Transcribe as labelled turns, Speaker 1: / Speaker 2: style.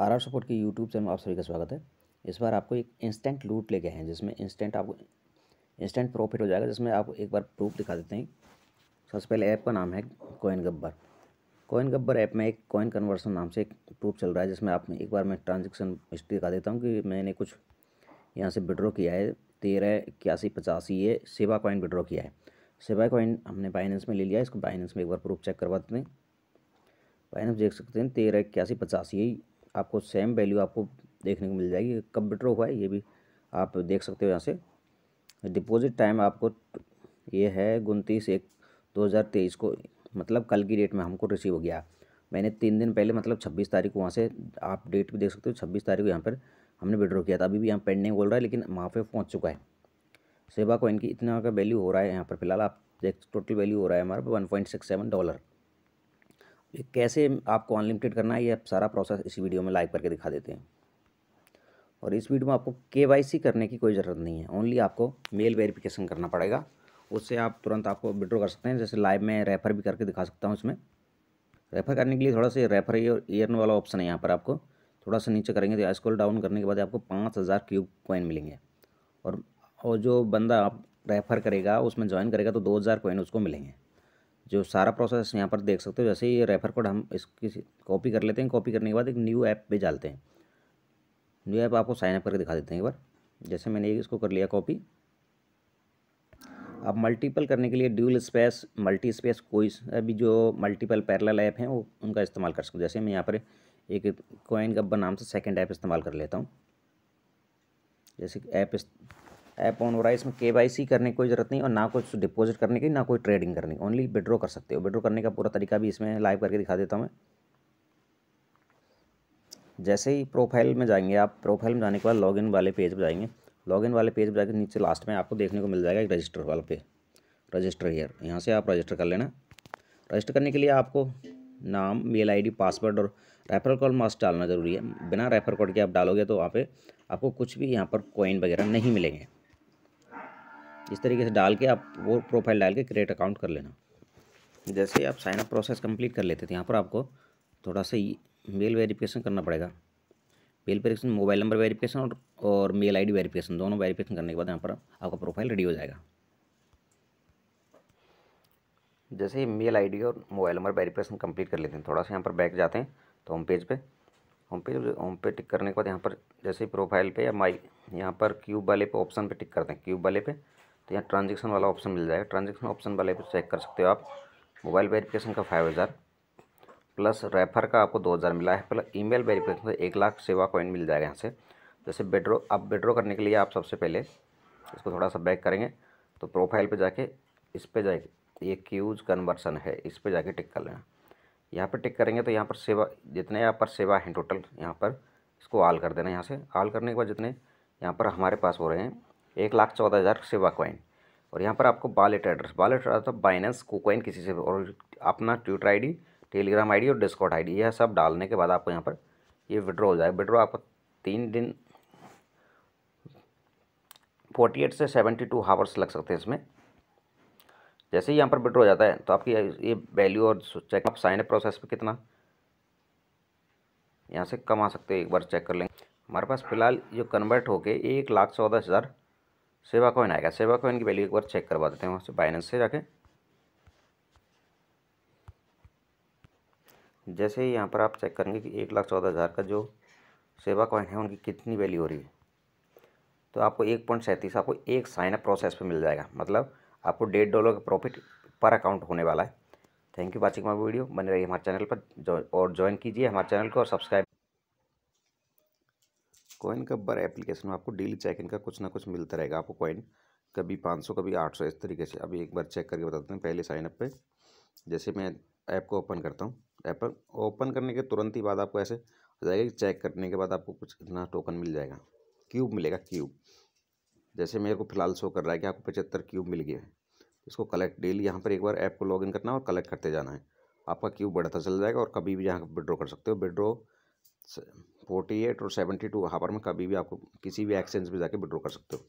Speaker 1: Are R support के YouTube channel आप सभी का स्वागत है। इस बार आपको एक इंस्टेंट लूट लेके आए हैं, जिसमें इंस्टेंट आपको इंस्टेंट प्रॉफिट हो जाएगा, जिसमें आपको एक बार प्रूफ दिखा देते हैं। सबसे पहले ऐप का नाम है coin Gabbar coin Gabbar app में एक कोइन कन्वर्सन नाम से एक प्रूफ चल रहा है, जिसमें आप एक बार मैं ट्रांजेक्शन हिस्ट्री दिखा देता हूँ कि मैंने कुछ यहाँ से विड्रॉ किया है। तेरह, इक्यासी, पचासी, ये सेवा कॉइन विड्रॉ किया है। सेवा कॉइन हमने बाइनेंस में ले लिया इसको बाइनेंस में एक बार प्रूफ चेक करवा देते हैं। बाइनेंस देख सकते हैं, तेरह, इक्यासी, पचासी आपको सेम वैल्यू आपको देखने को मिल जाएगी। कब विड्रॉ हुआ है, ये भी आप देख सकते हो यहाँ से। डिपॉजिट टाइम आपको ये है उनतीस एक दो हज़ार तेईस को मतलब कल की डेट में हमको रिसीव हो गया। मैंने तीन दिन पहले मतलब छब्बीस तारीख को वहाँ से आप डेट भी देख सकते हो, छब्बीस तारीख को यहाँ पर हमने विड्रॉ किया था। अभी भी यहाँ पेंडिंग बोल रहा है, लेकिन वहाँ पर पहुँच चुका है। सेवा को इनकी इतना का वैल्यू हो रहा है यहाँ पर, फ़िलहाल आप देख टोटल वैल्यू हो रहा है हमारे one point six seven dollar कैसे आपको अनलिमिटेड करना है, ये सारा प्रोसेस इसी वीडियो में लाइव करके दिखा देते हैं। और इस वीडियो में आपको के करने की कोई ज़रूरत नहीं है ओनली आपको मेल वेरिफिकेशन करना पड़ेगा। उससे आप तुरंत आपको विड्रॉ कर सकते हैं, जैसे लाइव में रेफ़र भी करके दिखा सकता हूँ इसमें। रेफ़र करने के लिए थोड़ा सा रेफ़र ईयर वाला ऑप्शन है यहाँ पर आपको। थोड़ा सा नीचे करेंगे तो स्क्रॉल डाउन करने के बाद आपको पाँच हज़ार क्यूब कॉइन मिलेंगे। और और जो बंदा आप रेफ़र करेगा, उसमें ज्वाइन करेगा तो दो हज़ार कॉइन उसको मिलेंगे। जो सारा प्रोसेस यहाँ पर देख सकते हो, जैसे ही रेफ़र कोड हम इसकी कॉपी कर लेते हैं कॉपी करने के बाद एक न्यू ऐप पे डालते हैं। न्यू ऐप आपको साइनअप करके दिखा देते हैं एक बार। जैसे मैंने इसको कर लिया कॉपी अब मल्टीपल करने के लिए ड्यूल स्पेस मल्टी स्पेस कोई अभी जो मल्टीपल पैरल ऐप हैं, वो उनका इस्तेमाल कर सकते जैसे मैं यहाँ पर एक कोइन गब्बर नाम से सेकेंड ऐप इस्तेमाल कर लेता हूँ। जैसे ऐप ऐप ऑन हो रहा है इसमें के करने की कोई ज़रूरत नहीं और ना कुछ डिपॉजिट करने की, ना कोई ट्रेडिंग करने की ओनली विड्रॉ कर सकते हो। विड्रॉ करने का पूरा तरीका भी इसमें लाइव करके दिखा देता हूँ मैं। जैसे ही प्रोफ़ाइल में जाएँगे आप प्रोफ़ाइल में जाने के बाद लॉगिन वाले पेज पर जाएँगे। लॉगिन वाले पेज पर जाकर नीचे लास्ट में आपको देखने को मिल जाएगा एक रजिस्टर वाला पे। रजिस्टर हेयर यहाँ से आप रजिस्टर कर लेना। रजिस्टर करने के लिए आपको नाम मेल आईडी पासवर्ड और रेफरल कोड मस्ट डालना ज़रूरी है। बिना रेफर कोड के आप डालोगे तो वहाँ पे आपको कुछ भी यहाँ पर कॉइन वगैरह नहीं मिलेंगे। इस तरीके से डाल के आप वो प्रोफ़ाइल डाल के क्रिएट अकाउंट कर लेना। जैसे आप साइनअप प्रोसेस कंप्लीट कर लेते थे यहाँ पर आपको थोड़ा सा मेल वेरिफिकेशन करना पड़ेगा। Mail verification mobile number verification और, और मेल आईडी वेरिफिकेशन दोनों वेरिफिकेशन करने के बाद यहाँ पर आपका प्रोफ़ाइल रेडी हो जाएगा। जैसे ही मेल आईडी और मोबाइल नंबर वेरिफिकेशन कंप्लीट कर लेते हैं थोड़ा सा यहाँ पर बैक जाते हैं तो होम पेज पे होम पेज होम पे टिक करने के बाद यहाँ पर जैसे ही प्रोफ़ाइल पे या माई यहाँ पर क्यूब वाले पे ऑप्शन पे टिक करते हैं क्यूब वाले पे। तो यहाँ ट्रांजेक्शन वाला ऑप्शन मिल जाएगा। ट्रांजेक्शन ऑप्शन वाले पर चेक कर सकते हो आप। मोबाइल वेरिफिकेशन का फाइव हज़ार। प्लस रेफर का आपको दो हज़ार मिला है। प्लस ईमेल वेरिफिकेशन से एक लाख सेवा कॉइन मिल जाएगा यहाँ से। जैसे बेड्रो अब बेड्रो करने के लिए आप सबसे पहले इसको थोड़ा सा बैक करेंगे। तो प्रोफ़ाइल पे जाके इस पर जाके, ये क्यूज कन्वर्सन है, इस पर जाके टिक कर लेना। यहाँ पर टिक करेंगे तो यहाँ पर सेवा, जितने यहाँ पर सेवा हैं टोटल, यहाँ पर इसको आल कर देना यहाँ से। आल करने के बाद जितने यहाँ पर हमारे पास हो रहे हैं एक लाख चौदह हज़ार सेवा कॉइन और यहाँ पर आपको बालेट एड्रेस बालेट एड्रेस तो बाइनेंस कोइन किसी से और अपना ट्विटर आईडी टेलीग्राम आईडी और डिस्कॉट आईडी यह सब डालने के बाद आपको यहाँ पर ये यह विड्रॉ हो जाएगा। विड्रॉ आपको तीन दिन फोर्टी एट से सेवेंटी टू हावर्स लग सकते हैं इसमें। जैसे ही यहाँ पर विड्रॉ हो जाता है तो आपकी ये वैल्यू और चेक आप साइन प्रोसेस पे कितना, यहाँ से कमा सकते हैं, एक बार चेक कर लेंगे। हमारे पास फ़िलहाल जो कन्वर्ट होके एक लाख चौदह हज़ार सेवा कॉइन आएगा। सेवा कॉइन की वैल्यू एक बार चेक करवा देते हैं, वहाँ से बाइनेंस से जाके। जैसे ही यहाँ पर आप चेक करेंगे कि एक लाख चौदह हज़ार का जो सेवा कॉइन है, उनकी कितनी वैल्यू हो रही है। तो आपको एक पॉइंट सैंतीस, आपको एक साइन अप प्रोसेस पे मिल जाएगा। मतलब आपको डेढ़ डॉलर का प्रॉफिट पर अकाउंट होने वाला है। Thank you watching my video. बने रहिए हमारे चैनल पर। और ज्वाइन कीजिए हमारे चैनल को और सब्सक्राइब कॉइन कब्बर एप्लीकेशन में आपको डेली चेक इन का कुछ ना कुछ मिलता रहेगा आपको कॉइन कभी पाँच सौ, कभी आठ सौ, इस तरीके से। अभी एक बार चेक करके बताते हैं, पहले साइनअप पे। जैसे मैं ऐप को ओपन करता हूँ ऐप ओपन करने के तुरंत ही बाद आपको ऐसे हो जाएगा कि चेक करने के बाद आपको कुछ इतना टोकन मिल जाएगा। क्यूब मिलेगा क्यूब जैसे मेरे को फ़िलहाल शो कर रहा है कि आपको पचहत्तर क्यूब मिल गया है। इसको कलेक्ट डेली यहाँ पर एक बार ऐप को लॉगिन करना है और कलेक्ट करते जाना है। आपका क्यूब बढ़ता चल जाएगा और कभी भी यहाँ विड्रॉ कर सकते हो। विड्रॉ फोर्टी एट और सेवेंटी टू हावर में कभी भी आपको किसी भी एक्सचेंज में जाके विड्रॉ कर सकते हो।